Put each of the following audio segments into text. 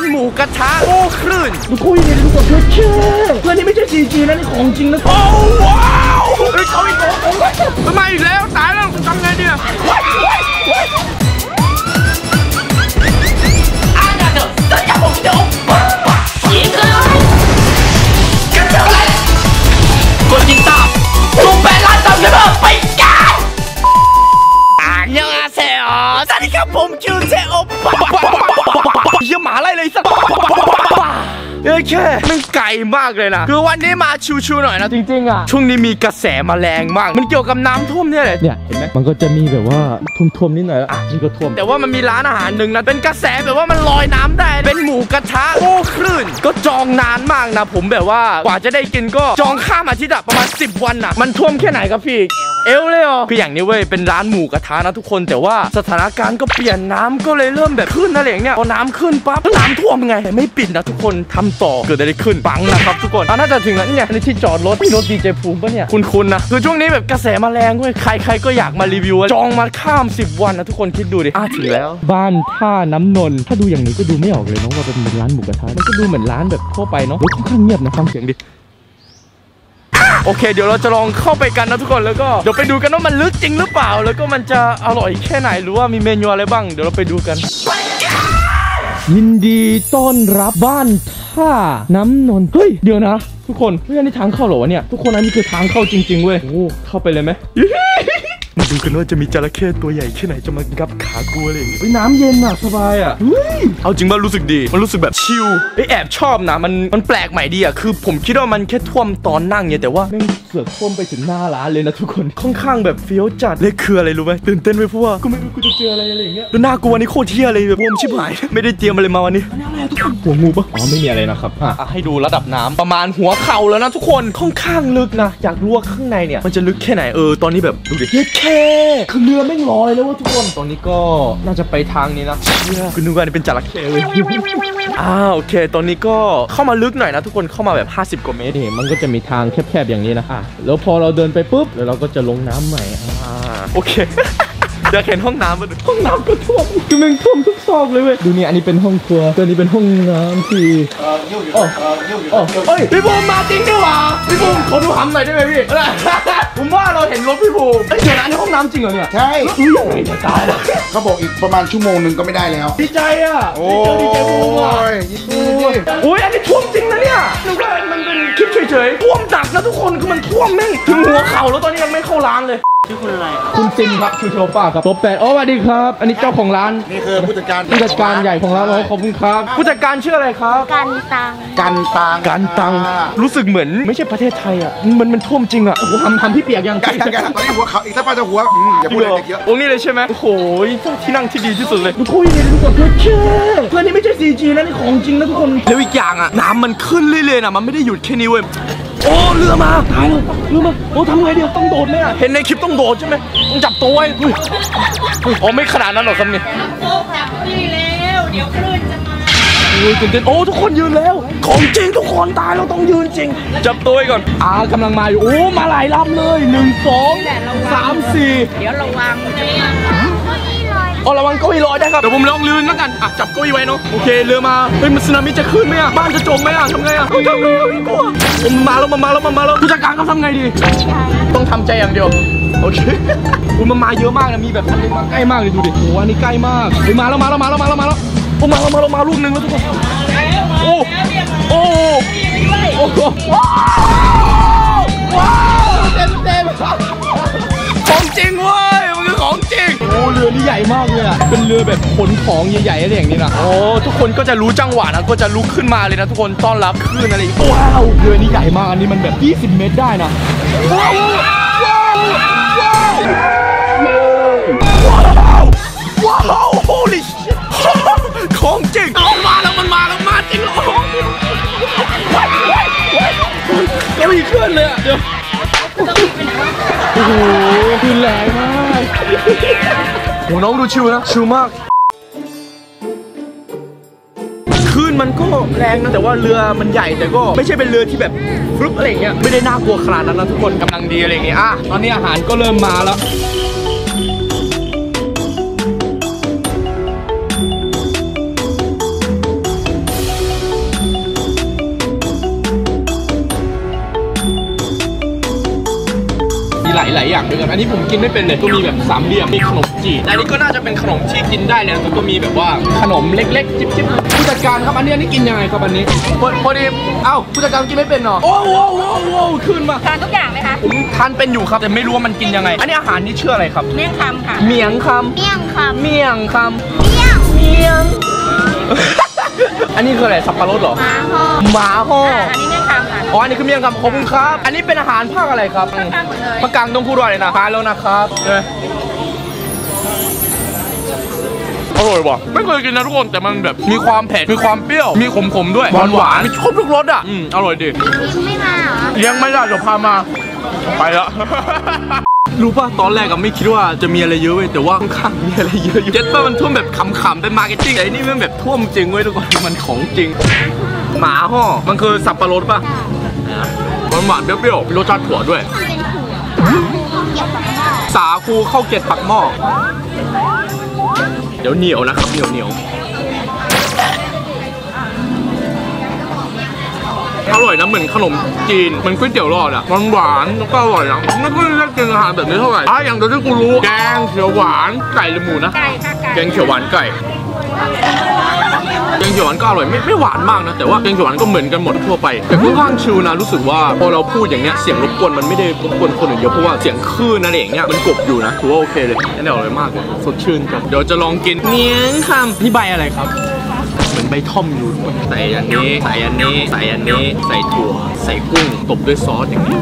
เป็นหมูกระทะโอ้คลื่นดูคุยเนี่ยดูกดเพื่อนเชื่อเพื่อนนี่ไม่ใช่ CG นะนี่ของจริงนะโอ้ว้าวเฮ้ยเขาอีกแล้วทำไมอีกแล้วตายแล้วทำไงเนี่ยกดติดตามลุงแปดล้านซับสไครเบอร์ไปกันอ่านยังอาเซอสวัสดีครับผมคิวเทโอปะ เอ้ยแค่มันไกลมากเลยนะ คือวันนี้มาชิวๆหน่อยนะจริงๆอะ ช่วงนี้มีกระแสมาแรงมาก มันเกี่ยวกับน้ำท่วมเนี่ยแหละเนี่ยเห็นไหมมันก็จะมีแบบว่าท่วมๆนิดหน่อยแล้วอะนี่ก็ท่วม แต่ว่ามันมีร้านอาหารหนึ่งนะเป็นกระแสแบบว่ามันลอยน้ำได้ เป็นหมูกระทะโอ้คลื่น ก็จองนานมากนะ ผมแบบว่ากว่าจะได้กินก็จองข้ามอาทิตย์อะประมาณ 10 วันอะมันท่วมแค่ไหนครับพี่เอวเลยเหรอคืออย่างนี้เว้ย เป็นร้านหมูกระทะนะทุกคน แต่ว่าสถานการณ์ก็เปลี่ยนน้ำก็เลยเริ่มแบบขึ้นอะไรอย่างเงี้ยพอน้ำขึ้นปั๊บน้ำท่วมไงแต่ไม่ปิดนะทุกคนทำต่อเกิดอะไรขึ้นปังนะครับทุกคนอะน่าจะถึงแล้วเนี่ยอันนี้ที่จอดรถพี่รถดีเจภูมิปะเนี่ยคุณๆนะคือช่วงนี้แบบกระแสมาแรงเว้ยใครๆก็อยากมารีวิวจองมาข้าม 10 วันนะทุกคนคิดดูดิอะถึงแล้ว บ้านท่าน้ำนนท์ถ้าดูอย่างนี้ก็ดูไม่ออกเลยเนาะว่าเป็นร้านหมูกระทะมันก็ดูเหมือนร้านแบบทั่วไปเนาะเฮ้ยค่อนข้างเงียบนะฟังเสียงดิโอเค เดี๋ยวเราจะลองเข้าไปกันนะทุกคนแล้วก็เดี๋ยวไปดูกันว่ามันลึกจริงหรือเปล่า แล้วก็มันจะอร่อยแค่ไหนหรือว่ามีเมนูอะไรบ้าง เดี๋ยวเราไปดูกันยินดีต้อนรับบ้าน ท่าน้ำนนท์เฮ้ยเดี๋ยวนะ ทุกคนเฮ้ยอันนี้ทางเข้าเหรอวะเนี่ยทุกคนอันนี้คือทางเข้าจริงๆเว้ยโอ้เข้าไปเลยไหมมาดูกันว่าจะมีจระเข้ตัวใหญ่แค่ไหนจะมางับขากูอะไรอย่างเงี้ยเฮ้ยน้ำเย็นอะสบายอะเฮ้ยเอาจริงว่ารู้สึกดี มันรู้สึกแบบชิลไอยแอบชอบนะ มันมันแปลกใหม่ดีอะคือผมคิดว่ามันแค่ท่วมตอนนั่งเนี่ยแต่ว่าแม่งเสือกท่วมไปถึงหน้าร้านเลยนะทุกคนค่อนข้างแบบเฟี้ยวจัดเลยคืออะไรรู้ไหมตื่นเต้นไปเพราะว่ากูไม่รู้กูจะเจออะไรอะไรอย่างเงี้ยแล้วน่ากลัวนี่โคตรเที่ยเลยแบบวมชิบหายไม่ได้เตรียมอะไรมาวันนี้หัวงูปะอ๋อไม่มีอะไรนะครับอะอะให้ดูระดับน้ำประมาณหัวเข่าแล้วนะทุกคนค่อนข้างลึกนะอยากรู้ว่าข้างในเนี่ยมันจะลึกแค่ไหนเออตอนนี้แบบดูดิเย็ดแค่คือเรือแม่งลอยแล้วว่าทุกคนตอนนี้ก็น่าจะไปทางนี้นะเชี่ยคุณนึกว่านี่เป็นจระเข้เลยอ่าโอเค ตอนนี้ก็เข้ามาลึกหน่อยนะทุกคนเข้ามาแบบ 50 กว่าเมตรนี่มันก็จะมีทางแคบๆอย่างนี้นะอะแล้วพอเราเดินไปปุ๊บแล้วเราก็จะลงน้ำใหม่อ่าโอเค อยากเห็นห้องน้ำมาดูห้องน้ำก็ท่วมคือแม่งท่วมทุกซอกเลยเว้ยดูนี่อันนี้เป็นห้องครัวตัวนี้เป็นห้องน้ำที่อ๋ออ๋อเฮ้ยพี่ภูมิมาจริงดิหว่าพี่ภูมิขอดูหำหน่อยได้ไหมพี่ผมว่าเราเห็นรถพี่ภูมิเอ้ยเดี๋ยวนะอันนี้ห้องน้ำจริงเหรอเนี่ยใช่อุ้ยยังไงจะตายแล้วเขาบอกอีกประมาณชั่วโมงหนึ่งก็ไม่ได้แล้วดีใจอะโอ้เจอดีใจภูมิอะยยินดียินดีอุ้ยอันนี้ท่วมจริงนะเนี่ยนึกว่ามันเป็นคลิปเฉยๆท่วมหนักนะทุกคนคือมันท่วมแม่งถึงหัวเข่าแล้วตอนนี้ยังไม่เข้าร้านเลย คุณซินครับชูโชป้าครับตัวแปดโอ้สวัสดีครับ อันนี้เจ้าของร้านนี่คือผู้จัดการผู้จัดการใหญ่ของร้านเราขอบคุณครับ ผู้จัดการชื่ออะไรครับ กันตัง กันตังการตังรู้สึกเหมือนไม่ใช่ประเทศไทยอะมันมันท่วมจริงอะโอ้โหทำทำพี่เปียกยังกันกันกันตอนนี้หัวเขาอีกสักพักจะหัวอืมอย่าพูดอะไรเยอะตรงนี้เลยใช่ไหมโอ้โหที่นั่งที่ดีที่สุดเลยดูคุยเนี่ยดูกดเพื่อนเชื่อเพื่อนนี่ไม่ใช่ CG นะนี่ของจริงนะทุกคนแล้วอีกอย่างอะน้ำมันขึ้นเรื่อยๆนะมันไม่ได้หยุดแค่นี้เว้ย โอ้เรือมาตายแล้วเรือมาโอ้ทำไงเดียวต้องโดดไหมอะเห็นในคลิปต้องโดดใช่ไหมต้องจับตัวไว้อุ้ยอุ้ยอ๋อไม่ขนาดนั้นหรอกครับนี่ยโป๊กจับพี่แล้วเดี๋ยวคลื่นจะมาโอ้ยตื่นเต้นโอ้ทุกคนยืนแล้ว ของจริงทุกคนตายเราต้องยืนจริง จับตัวไว้ก่อนอ่ากำลังมาอยู่โอ้มาหลายลำเลยหนึ่งสองสามสี่เดี๋ยวระวังเนี่ยอ๋ อระวังเก้าอี้ลอยได้ครับ เดี๋ยวผมลองลืนแล้วกัน อะ จับเก้าอี้ไว้เนาะ โอเค เรือมา เฮ้ย มันสึนามิจะขึ้นไหมอะ บ้านจะจมไหมอะทำไงอะเฮ้ยทำไงอะพี่กลัวมันมาแล้วมันมาแล้วมันมาแล้วผู้จัดการเขาทำไงดี ต้องทำใจอย่างเดียว โอเคอุ้ยมันมาเยอะมากนะ มีแบบอันนึงมาใกล้มากเลยดูดิโอ้อันนี้ใกล้มากเฮ้ยมาแล้วมาแล้วมาแล้วมาแล้วมาแล้วโอ้มาแล้วมาแล้วมาลูกหนึงแล้วทุกคน โอ้ โอ้ โอ้ แบบขนของใหญ่ๆอะไรอย่างนี้นะโอ้ทุกคนก็จะรู้จังหวะนะก็จะลุกขึ้นมาเลยนะทุกคนต้อนรับคลื่นอะไรอย่างงี้ว้าวเรือนี่ใหญ่มากอันนี้มันแบบ 20 เมตรได้นะว้าวว้าวว้าวว้าว holy shit ของจริงเอามาแล้วมันมาแล้วมาจริงแล้วเก้าอี้เคลื่อนเลยอะเดี๋ยวโอ้โหคือแรงมากโหน้องดูชิวนะ ชิวมาก ลื่นมันก็แรงนะแต่ว่าเรือมันใหญ่แต่ก็ไม่ใช่เป็นเรือที่แบบฟลุปอะไรเงี้ยไม่ได้น่ากลัวขนาดนั้นนะทุกคนกำลังดีอะไรเงี้ยอะตอนนี้อาหารก็เริ่มมาแล้ว ลายอย่างด้วยกันอันนี้ผมกินไม่เป็นเลยก็มีแบบสามเหลี่ยมมีขนมจีบแต่อันนี้ก็น่าจะเป็นขนมที่กินได้เลยแล้วก็มีแบบว่าขนมเล็กๆ จิ๊บๆผู้จัดการครับอันนี้อันนี้กินยังไงครับอันนี้พอพอดีเอ้าผู้จัดการกินไม่เป็นเหรอโอ้โหโอ้โหโอ้โหขึ้นมาทานทุกอย่างไหมคะผมทานเป็นอยู่ครับแต่ไม่รู้ว่ามันกินยังไง อันนี้อาหารนี่ชื่ออะไรครับเมี่ยงคำค่ะเมียงคเมี่ยงคำเมียงคำเมี่ยงำเมียง อันนี้คืออะไรสับปะรดเหรอมาห่อหมาห่ออ่าอันนี้เมี่ยงคำค่ะ อ๋อ อันนี้คือเมี่ยงคำขอบคุณครับ อันนี้เป็นอาหารภาคอะไรครับภาคกลางหมดเลย ภาคกลางต้องพูดว่าอะไรนะทานแล้วนะครับใช่ไหมอร่อยว่ะไม่เคยกินนะทุกคนแต่มันแบบมีความเผ็ดมีความเปรี้ยว มีขมๆด้วยหวานหวานๆมีครบทุกรสอะอืมอร่อยดีกินไม่มาเหรอ ยังไม่ได้เดี๋ยวพามา ไปละ รู้ป่ะตอนแรกอะไม่คิดว่าจะมีอะไรเยอะเว้ยแต่ว่าข้างๆมีอะไรเยอะอยู่ get ป่ะมันท่วมแบบขำๆเป็น marketing แต่อันนี่มันแบบท่วมจริงเว้ยทุกคนมันของจริง ม้าฮ่อมันคือสับปะรดป่ะหวานหวานๆเปรี้ยวๆมีรสชาติถั่วด้วยเป็นถั่วเกี่ยวกับหม้อสาคูข้าวเกล็ดปักหม้อเดี๋ยวเหนียวนะครับเหนียวเหนียว อร่อยนะเหมือนขนมจีนมันก๋วยเตี๋ยวหลอดอะมันหวานแล้วก็อร่อยนะไม่ค่อยได้กินอาหารแบบนี้เท่าไหร่อะอย่างเดียวที่กูรู้แกงเขียวหวานไก่หรือหมูนะไก่ค่ะไก่แกงเขียวหวานไก่แกงเขียวหวานก็อร่อยไม่ไม่หวานมากนะ แต่ว่าแกงเขียวหวานก็เหมือนกันหมดทั่วไป แต่ค่อนข้างชิลนะรู้สึกว่าพอเราพูดอย่างเงี้ยเสียงรบกวนมันไม่ได้รบกวนคนอื่นเยอะเพราะว่าเสียงคลื่นอะไรอย่างเงี้ยมันกลบอยู่นะถือว่าโอเคเลยอันนี้อร่อยมากเลยสดชื่นจังเดี๋ยวจะลองกินเนียงคำนี่ใบอะไรครับเหมือน ใบท่อมอยู่ด้วยใส่อันนี้ใส่อันนี้ใส่อันนี้ใส่ถั่วใส่กุ้งตบด้วยซอสอย่างนี้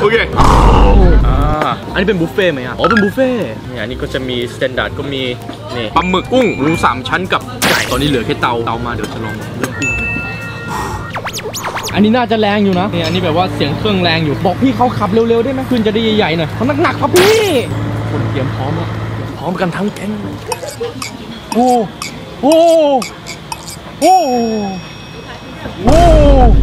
โอเคอ่าอันนี้เป็นบุฟเฟ่ต์ไหมอะอ๋อเป็นบุฟเฟ่ต์เนี่ยอันนี้ก็จะมี standard ก็มีนี่ปลาหมึกกุ้งหมูสามชั้นกับไก่ตอนนี้เหลือแค่เตาเตามาเดี๋ยวจะลองเริ่มกุ้งอันนี้น่าจะแรงอยู่นะนี่อันนี้แบบว่าเสียงเครื่องแรงอยู่บอกพี่เขาขับเร็วๆได้ไหมคลื่นจะได้ใหญ่ๆหน่อยเขาหนักๆครับพี่คนเตรียมพร้อมแล้วพร้อมกันทั้งแก๊งโอ้โอ้ โอ้โอ้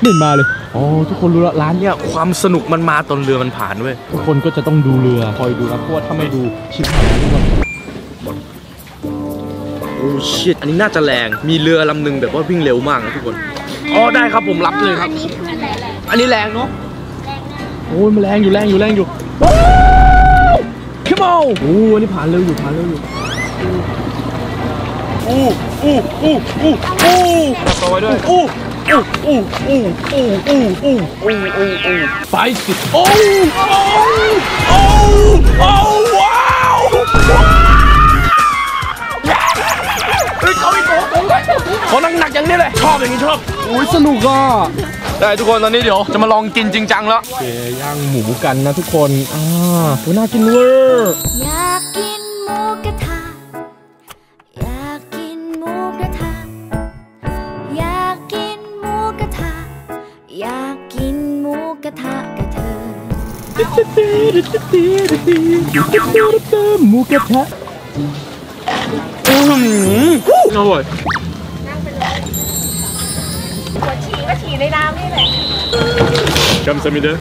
ไม่มาเลยอ๋อทุกคนรู้แล้วร้านเนี้ยความสนุกมันมาตอนเรือมันผ่านเว้ยทุกคนก็จะต้องดูเรือคอยดูนะเพราะว่าถ้าไม่ดูชิบหายทุกคนโอ้ชิตอันนี้น่าจะแรงมีเรือลำหนึ่งแบบว่าวิ่งเร็วมากนะทุกคนอ๋อได้ครับผมรับเลยครับ อันนี้คืออะไรแหละอันนี้แรงเนาะแรงนะโอ้ยมันแรงอยู่แรงอยู่แรงอยู่ขึ้นมาโอ้อันนี้ผ่านเร็วอยู่ผ่านเร็วอยู่อู้ อู้อู้อู้อู้ต่อไปด้วยอู้อู้อู้อู้อู้อู้อู้อู้อู้อู้ไปสิโอ้โอ้โอ้โอ้ว้าวเฮ้ยเขาไม่โกงผมเลยเขาหนักๆอย่างนี้เลยชอบอย่างนี้ชอบอุ้ยสนุกอะได้ทุกคนตอนนี้เดี๋ยวจะมาลองกินจริงจังแล้วโอเคย่างหมูกันนะทุกคนอ่าโหน่ากินเวอร์อยากกินหมูกระทะ หมูกระทะอืมอร่อยหัวฉี่ก็ฉี่ในน้ำนี่แหละจำสมิเดอร์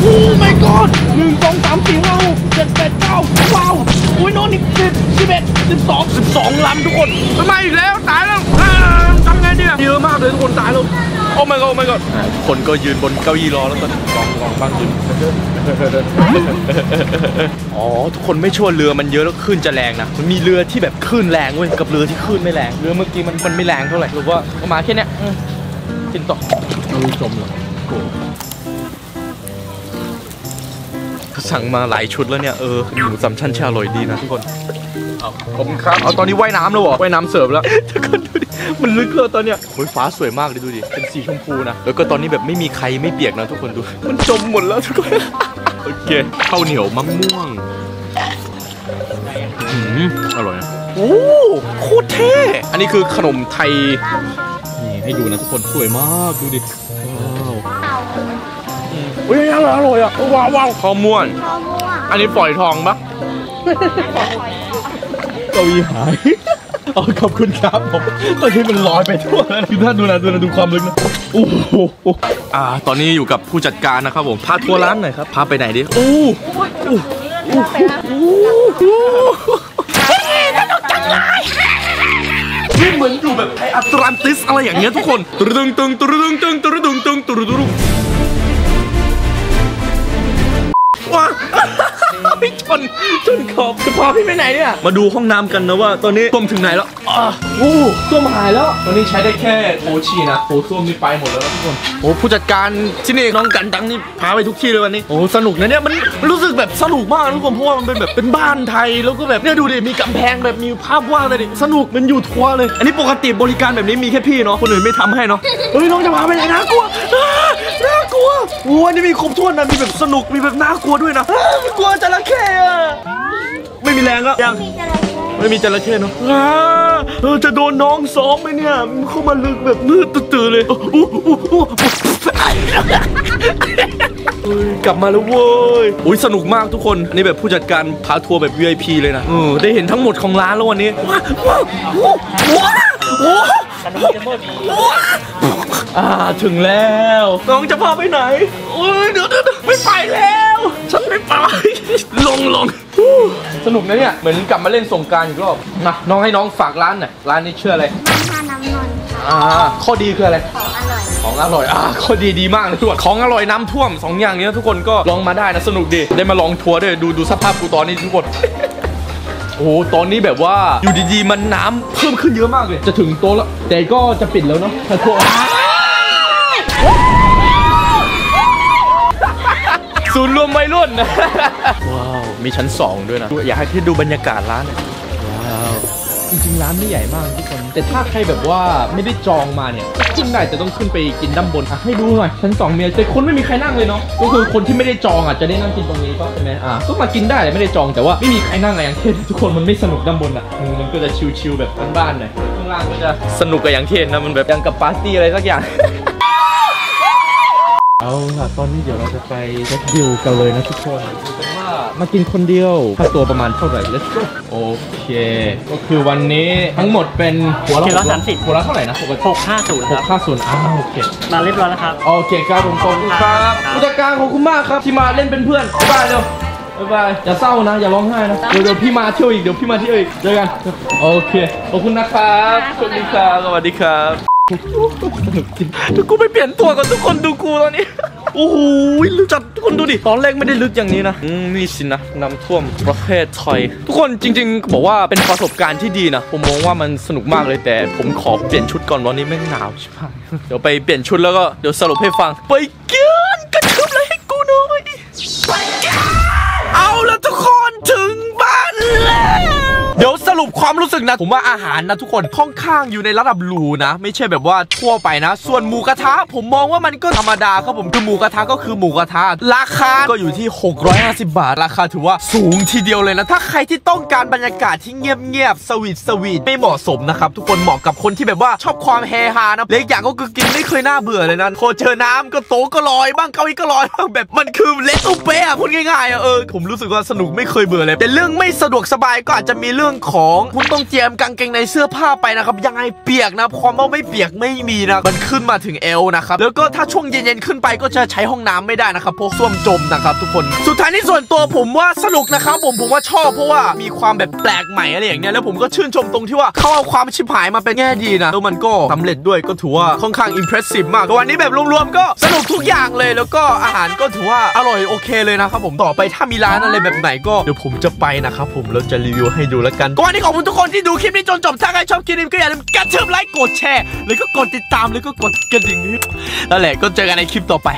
โอ้ my god หนึ่งสองสามสี่ห้าหกเจ็ดแปดเก้าว้าวอุ้ยโน่นอีกสิบสิบเอ็ดสิบสองสิบสองลำทุกคนทำไมอีกแล้ว ตายแล้วทำไงดีอะเยอะมากเลยทุกคนตายแล้ว โอ้ my god โอ้ my god คนก็ยืนบนเก้าอี้รอแล้วก็กองกองบ้างยืนอ๋อทุกคนไม่ช่วยเรือมันเยอะแล้วคลื่นจะแรงนะมันมีเรือที่แบบคลื่นแรงเว้ยกับเรือที่คลื่นไม่แรงเรือเมื่อกี้มันมันไม่แรงเท่าไหร่หรือว่าประมาณแค่เนี้ยอืมกินต่อดูจมเลยโกรธเขาสั่งมาหลายชุดแล้วเนี่ยเออหมูสามชั้นชาอร่อยดีนะทุกคน เอาขอบคุณครับเอาตอนนี้ว่ายน้ำแล้วเหรอว่ายน้ำเสิร์ฟแล้วทุกคนดูดิมันลึกเลยตอนเนี้ยโอ้ยฟ้าสวยมากเลยดูดิเป็นสีชมพูนะแล้วก็ตอนนี้แบบไม่มีใครไม่เปียกนะทุกคนดู มันจมหมดแล้วทุกคนโอเคข้าวเหนียวมะม่วงอืมอร่อยนะโอ้โคตรเท่อันนี้คือขนมไทยนี่ให้ดูนะทุกคนสวยมากดูดิว้าวอุ้ยอร่อยอร่อยอะว้าวว้าวข้าวม่วน ข้าวม่วง อันนี้ปล่อยทองปะ เกาหลีหายอ๋อขอบคุณครับผมตอนนี้มันลอยไปทั่วแล้วคือท่านดูนะดูนะดูความลึกนะโอ้โหอ่า ตอนนี้อยู่กับผู้จัดการนะครับผมพาทัวร์ร้านหน่อยครับพาไปไหนดิโอ้โอ้โอ้โอ้โอ้เฮ้ยน่าตกจังเลยนี่เหมือนอยู่แบบไอแอตแลนติสอะไรอย่างเงี้ยทุกคนตรึดึงตึงตรึดึงตึงตรึดึงตึงตรึดึงว้า ชนชนขอบจะพาพี่ไปไหนเนี่ย มาดูห้องน้ำกันนะว่า ตอนนี้ท่วมถึงไหนแล้วอะโอ้ท่วมหายแล้วตอนนี้ใช้ได้แค่โถฉี่นะโถส้วมนี่ไปหมดแล้วนะทุกคนโอ้ผู้จัดการที่นี่น้องกันดังนี่พาไปทุกที่เลยวันนี้โอ้สนุกนะเนี่ยมันรู้สึกแบบสนุกมากนะทุกคนเพราะว่ามันเป็นแบบเป็นบ้านไทยแล้วก็แบบเนี่ยดูดิมีกำแพงแบบมีภาพวาดเลยดิสนุกมันอยู่ทัวร์เลย อันนี้ปกติบริการแบบนี้มีแค่พี่เนาะคนอื่นไม่ทำให้เนาะเฮ้ยน้องจะพาไปไหนน่ากลัวอ่าน่าก ลัวโอ้อันนี้มีครบถ้วนนะมีแบบสนุกมีแบบน่ากลัวด้วยนะอ่ากลัวจระเข้อะไม่มีแรงแล้วยังมีจระเข้ไม่มีจระเข้เนาะอ่าเออจะโดนน้องซ้อมไหมเนี่ยมันเข้ามาลึกแบบมืดตื่นๆเลยอู้อู้อู้อู้เฮ้ยกลับมาแล้วเว้ยอุ้ยสนุกมากทุกคนอันนี่แบบผู้จัดการพาทัวร์แบบ VIP เลยนะเออได้เห็นทั้งหมดของร้านแล้ววันนี้ว้าวว้าวว้าวว้าวว้าว อ่าถึงแล้วน้องจะพาไปไหนโอ้ยเดี๋ยวเดี๋ยวเดี๋ยวไม่ไปแล้ว ฉันไม่ไป ลงลงฮู้สนุกนะเนี่ย เหมือนกลับมาเล่นสงกรารอีกรอบนะน้องให้น้องฝากร้านหน่อยร้านนี้ชื่ออะไรบ้านท่าน้ำนนท์ค่ะอ่าข้อดีคืออะไร ของอร่อย ของอร่อยอ่าข้อดีดีมากนะทุกคนของอร่อยน้ำท่วมสองอย่างนี้นะทุกคนก็ลองมาได้นะสนุกดีได้มาลองทัวร์ด้วยดูดูสภาพกูตอนนี้ทุกคน โอ้โหตอนนี้แบบว่าอยู่ดีๆมันน้ำเพิ่มขึ้นเยอะมากเลย จะถึงโต๊ะแล้ว แต่ก็จะปิดแล้วเนาะถ้าทัวร์ศูนย์รวมวัยรุ่นว้าว มีชั้นสองด้วยนะ อยากให้ที่ดูบรรยากาศร้านหน่อยว้าว จริงๆร้านไม่ใหญ่มากทุกคน แต่ถ้าใครแบบว่าไม่ได้จองมาเนี่ยขึ้นได้แต่ต้องขึ้นไปกินด้านบนอะให้ดูหน่อยชั้นสองเมียแต่คนไม่มีใครนั่งเลยเนาะก็คือคนที่ไม่ได้จองอะจะได้นั่งกินตรงนี้ก็ใช่ไหมอะก็มากินได้แต่ไม่ได้จองแต่ว่าไม่มีใครนั่งอะอย่างเช่นทุกคนมันไม่สนุกด้านบนอะอืมมันก็จะชิลๆแบบบ้านๆหน่อยข้างล่างก็จะสนุกกับอย่างที่เห็นนะมันแบบยังกับปาร์ตี้อะไรสักอย่างเอาล่ะตอนนี้เดี๋ยวเราจะไปเช็คดิวกันเลยนะทุกคนดูกันว่ามากินคนเดียวค่าตัวประมาณเท่าไหร่ let's go โอเค ก็คือวันนี้ทั้งหมดเป็นหัวละหัวละ30 หัวละเท่าไหร่นะปกติหกห้าศูนย์หคกรับห้าศูนย์อ้าวโอเคมาเรียบร้อยแล้วครับ โอเคครับผมขอบคุณครับครับผู้จัดการขอบคุณมากครับที่มาเล่นเป็นเพื่อนบ๊ายบายเร็วบ๊ายบายอย่าเศร้านะ อย่าร้องไห้นะ เดี๋ยวเดี๋ยวพี่มาเที่ยวอีก เดี๋ยวพี่มาเที่ยวอีก เจอกัน โอเค ขอบคุณนะครับสวัสดีครับสวัสดีครับสนุกจริงเดี๋ยวกูไปเปลี่ยนตัวกับทุกคนดูกูตอนนี้ โอ้โหลึกจัดทุกคนดูดิ ตอนแรกไม่ได้ลึกอย่างนี้นะอืมนี่สินะน้ำท่วมประเทศไทย ทุกคนจริง ๆ บอกว่าเป็นประสบการณ์ที่ดีนะ ผมมองว่ามันสนุกมากเลยแต่ ผมขอเปลี่ยนชุดก่อนวันนี้แม่งหนาวชิบหายเดี๋ยวไปเปลี่ยนชุดแล้วก็เดี๋ยวสรุปให้ฟัง ไปเกินกระชืบเลยให้กูหน่อย ไปกันเอาละทุกคนถึงบ้านแล้วเดี๋ยวสรุปความรู้สึกนะ ผมว่าอาหารนะทุกคนค่อนข้างอยู่ในระดับหรูนะ ไม่ใช่แบบว่าทั่วไปนะ ส่วนหมูกระทะ ผมมองว่ามันก็ธรรมดาครับผมคือหมูกระทะก็คือหมูกระทะราคาก็อยู่ที่ 650 บาท ราคาถือว่าสูงทีเดียวเลยนะ ถ้าใครที่ต้องการบรรยากาศที่เงียบๆสวีทสวีทไม่เหมาะสมนะครับทุกคนเหมาะกับคนที่แบบว่าชอบความเฮฮานะเล็กอย่างก็คือกินไม่เคยน่าเบื่อเลยนะพอเจอน้ำก็โต๊ะก็ลอยบ้างเก้าอี้ก็ลอยบ้างแบบมันคือเละตุ้เป๊ะพูดง่ายๆอะเออผมรู้สึกว่าสนุกไม่เคยเบื่อเลยแต่เรื่องไม่สะดวกสบายก็อาจจะมีเรื่องของคุณต้องเจียมกางเกงในเสื้อผ้าไปนะครับยังไงเปียกนะความว่าไม่เปียกไม่มีนะมันขึ้นมาถึงเอวนะครับแล้วก็ถ้าช่วงเย็นๆขึ้นไปก็จะใช้ห้องน้ำไม่ได้นะครับพราะส้วมจมนะครับทุกคนสุดท้ายที่ส่วนตัวผมว่าสนุกนะครับผมผมว่าชอบเพราะว่ามีความแบบแปลกใหม่อะไรอย่างเงี้ยแล้วผมก็ชื่นชมตรงที่ว่าเขาเอาความชิบหายมาเป็นแง่ดีนะแล้วมันก็สำเร็จด้วยก็ถือว่าค่อนข้างอิมเพรสซีฟมากวันนี้แบบรวมๆก็สนุกทุกอย่างเลยแล้วก็อาหารก็ถือว่าอร่อยโอเคเลยนะครับผมต่อไปถ้ามีร้านอะไรแบบไหนก็เดี๋ยวผมจะไปนะครับผมแล้วจะรีวิวให้ดูแล้วกันก็วันนี้ขอบคุณทุกคนที่ดูคลิปนี้จนจบถ้าใครชอบคลิปนี้ก็อย่าลืมกระชืบไลค์กดแชร์แล้วก็กดติดตามแล้วก็กดกระดิ่งนี้นั่นแหละก็เจอกันในคลิปต่อไป